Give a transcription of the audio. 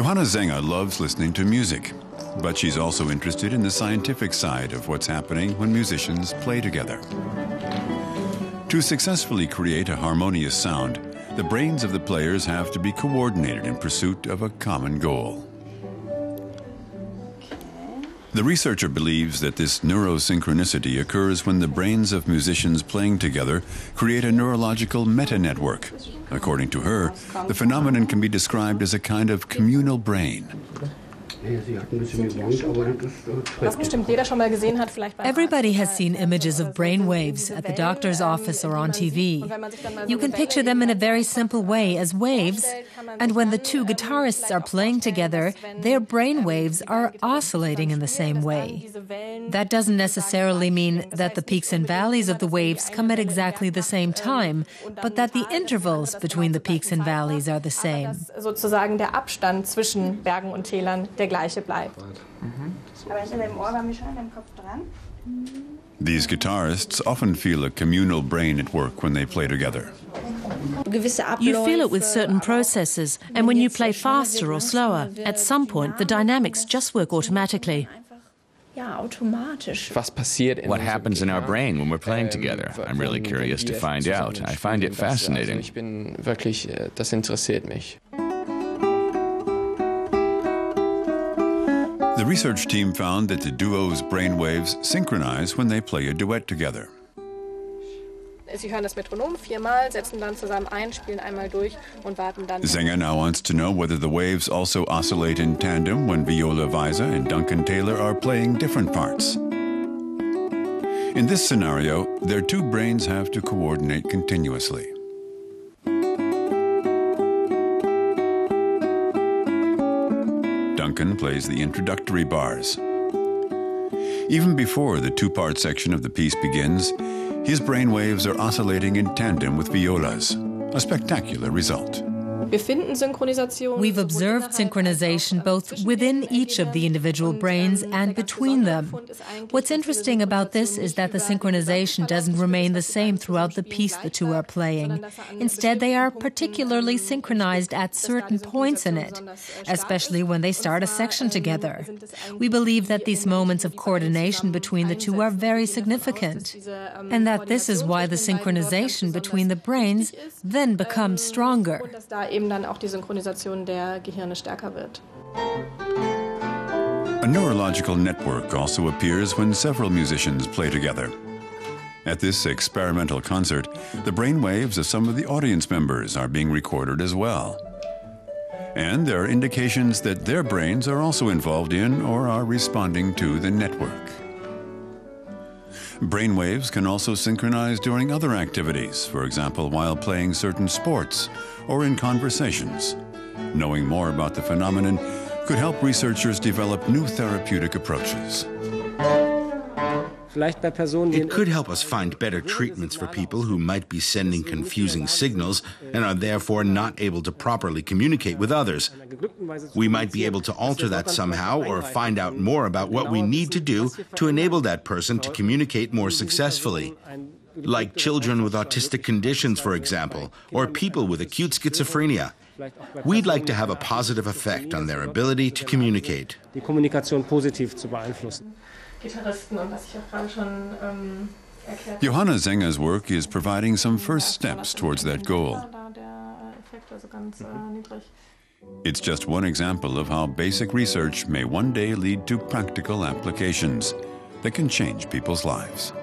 Johanna Sänger loves listening to music, but she's also interested in the scientific side of what's happening when musicians play together. To successfully create a harmonious sound, the brains of the players have to be coordinated in pursuit of a common goal. The researcher believes that this neurosynchronicity occurs when the brains of musicians playing together create a neurological meta-network. According to her, the phenomenon can be described as a kind of communal brain. Everybody has seen images of brain waves at the doctor's office or on TV. You can picture them in a very simple way as waves, and when the two guitarists are playing together, their brain waves are oscillating in the same way. That doesn't necessarily mean that the peaks and valleys of the waves come at exactly the same time, but that the intervals between the peaks and valleys are the same. Sozusagen der Abstand zwischen Bergen und Tälern der gleiche bleibt. These guitarists often feel a communal brain at work when they play together. You feel it with certain processes, and when you play faster or slower, at some point the dynamics just work automatically. What happens in our brain when we're playing Ähm, together? I'm really curious to find out. I find it fascinating. The research team found that the duo's brainwaves synchronize when they play a duet together. Sie hören das Metronom viermal, setzen dann zusammen ein, spielen einmal durch und warten dann. Sänger now wants to know whether the waves also oscillate in tandem when Viola Visa and Duncan Taylor are playing different parts. In this scenario, their two brains have to coordinate continuously. Duncan plays the introductory bars. Even before the two part section of the piece begins, his brainwaves are oscillating in tandem with Viola's, a spectacular result. Wir finden Synchronisation. We've observed synchronization both within each of the individual brains and between them. What's interesting about this is that the synchronization doesn't remain the same throughout the piece the two are playing. Instead, they are particularly synchronized at certain points in it, especially when they start a section together. We believe that these moments of coordination between the two are very significant, and that this is why the synchronization between the brains then becomes stronger. Eben dann auch die Synchronisation der Gehirne stärker wird. A neurological network also appears when several musicians play together. At this experimental concert, the brainwaves of some of the audience members are being recorded as well. And there are indications that their brains are also involved in or are responding to the network. Brainwaves can also synchronize during other activities, for example, while playing certain sports or in conversations. Knowing more about the phenomenon could help researchers develop new therapeutic approaches. It could help us find better treatments for people who might be sending confusing signals and are therefore not able to properly communicate with others. We might be able to alter that somehow or find out more about what we need to do to enable that person to communicate more successfully. Like children with autistic conditions, for example, or people with acute schizophrenia. We'd like to have a positive effect on their ability to communicate. Die Kommunikation positiv zu beeinflussen. Gitarristen und was ich auch gerade schon ähm, erklärt Johanna Sänger's work is providing some first steps towards that goal. Da der äh, Effekt also ganz äh, mhm. niedrig. It's just one example of how basic research may one day lead to practical applications that can change people's lives.